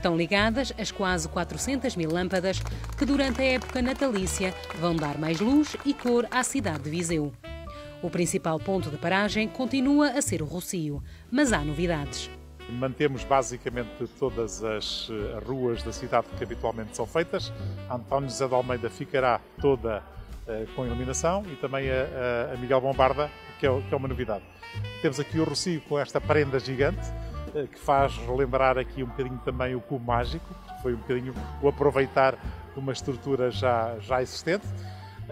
Estão ligadas as quase 400 mil lâmpadas que, durante a época natalícia, vão dar mais luz e cor à cidade de Viseu. O principal ponto de paragem continua a ser o Rocio, mas há novidades. Mantemos basicamente todas as eh, ruas da cidade que habitualmente são feitas. António José de Almeida ficará toda uh, com iluminação e também a, a Miguel Bombarda, que é, que é, uma novidade. Temos aqui o Rocio com esta prenda gigante, que faz relembrar aqui um bocadinho também o cubo mágico, foi um bocadinho o aproveitar uma estrutura já, já existente.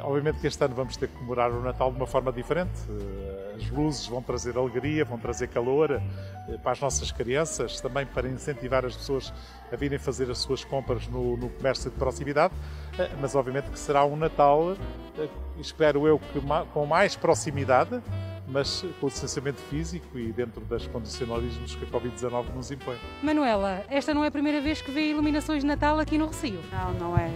Obviamente que este ano vamos ter que comemorar o Natal de uma forma diferente. Eh, as luzes vão trazer alegria, vão trazer calor eh, para as nossas crianças, também para incentivar as pessoas a virem fazer as suas compras no, no comércio de proximidade. Eh, mas obviamente que será um Natal, espero eu, que com mais proximidade, mas com o distanciamento físico e dentro dos condicionalismos que a Covid-19 nos impõe. Manuela, esta não é a primeira vez que vê iluminações de Natal aqui no Recio? Não, não é.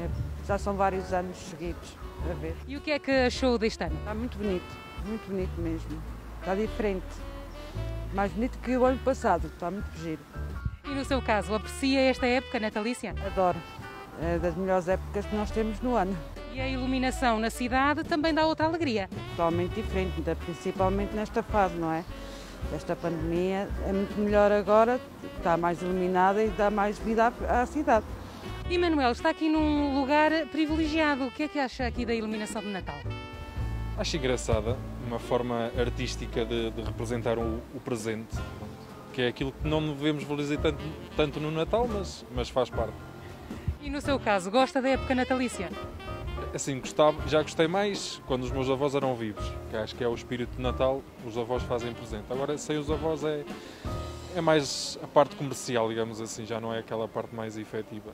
Já são vários anos seguidos a ver. E o que é que achou deste ano? Está muito bonito, muito bonito mesmo. Está diferente. Mais bonito que o ano passado, está muito giro. E no seu caso, aprecia esta época natalícia? Adoro. É das melhores épocas que nós temos no ano. E a iluminação na cidade também dá outra alegria? Totalmente diferente, principalmente nesta fase, não é? Esta pandemia é muito melhor agora, está mais iluminada e dá mais vida à cidade. E Manuel está aqui num lugar privilegiado. O que é que acha aqui da iluminação de Natal? Acho engraçada, uma forma artística de, de representar o, o, presente, que é aquilo que não devemos valorizar tanto, tanto no Natal, mas, mas faz parte. E no seu caso, gosta da época natalícia? Assim, gostava, já gostei mais quando os meus avós eram vivos, que acho que é o espírito de Natal, os avós fazem presente. Agora, sem os avós é, é mais a parte comercial, digamos assim, já não é aquela parte mais efetiva.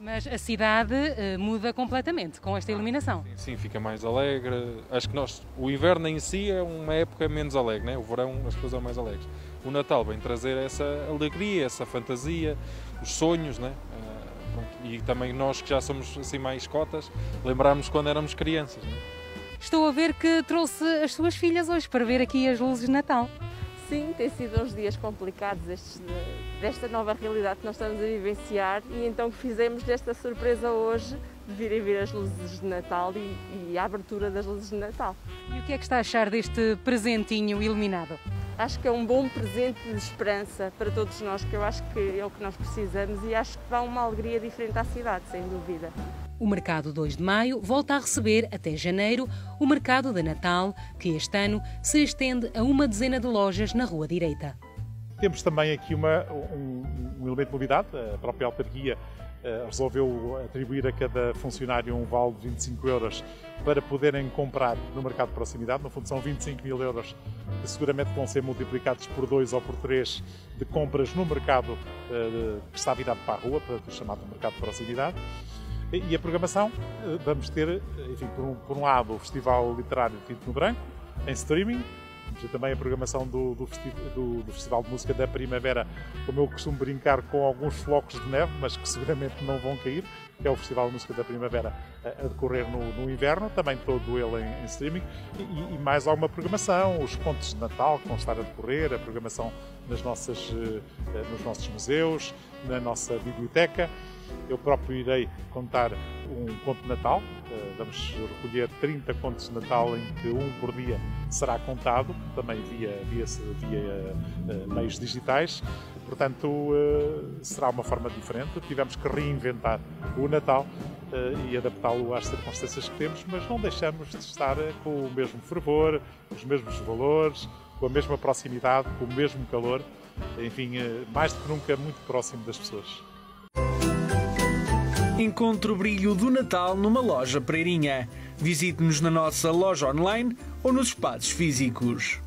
Mas a cidade uh, muda completamente com esta iluminação. Sim, sim, fica mais alegre. Acho que nós, o inverno em si é uma época menos alegre, né? o verão as pessoas são mais alegres. O Natal vem trazer essa alegria, essa fantasia, os sonhos, né? Uh, e também nós que já somos assim mais cotas, lembrarmos quando éramos crianças. Né? Estou a ver que trouxe as suas filhas hoje para ver aqui as luzes de Natal. Sim, tem sido uns dias complicados estes, desta nova realidade que nós estamos a vivenciar e então fizemos desta surpresa hoje de virem vir as luzes de Natal e, e, a abertura das luzes de Natal. E o que é que está a achar deste presentinho iluminado? Acho que é um bom presente de esperança para todos nós, que eu acho que é o que nós precisamos e acho que dá uma alegria diferente à cidade, sem dúvida. O Mercado 2 de Maio volta a receber até janeiro o Mercado de Natal, que este ano se estende a uma dezena de lojas na Rua Direita. Temos também aqui uma, um, um elemento de novidade, a própria autarquia resolveu atribuir a cada funcionário um vale de 25 euros para poderem comprar no mercado de proximidade. No fundo, são 25 mil euros que seguramente vão ser multiplicados por dois ou por três de compras no mercado uh, que está virado para a rua, para o chamado mercado de proximidade. E a programação, eh, vamos ter, enfim, por um, por um lado, o Festival Literário Tinto no Branco, em streaming, ter também a programação do, do, do, do, Festival de Música da Primavera, como eu costumo brincar, com alguns flocos de neve, mas que seguramente não vão cair, que é o Festival de Música da Primavera a, a decorrer no, no, inverno, também todo ele em, em streaming, e, e, mais alguma programação, os contos de Natal que vão estar a decorrer, a programação nas nossas, uh, nos nossos museus, na nossa biblioteca. Eu próprio irei contar um conto de Natal. Eh, vamos recolher 30 contos de Natal em que um por dia será contado, também via, via, via eh, meios digitais. Portanto, eh, será uma forma diferente. Tivemos que reinventar o Natal e adaptá-lo às circunstâncias que temos, mas não deixamos de estar com o mesmo fervor, os mesmos valores, com a mesma proximidade, com o mesmo calor, enfim, mais do que nunca muito próximo das pessoas. Encontre o brilho do Natal numa loja Pereirinha. Visite-nos na nossa loja online ou nos espaços físicos.